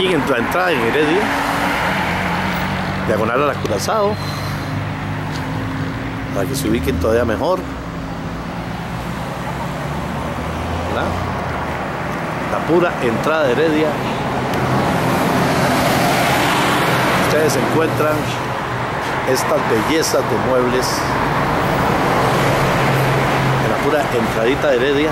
aquí en la entrada en Heredia, diagonal al Curazao, para que se ubiquen todavía mejor. ¿verdad? La pura entrada de Heredia. Ustedes encuentran estas bellezas de muebles en la pura entradita de Heredia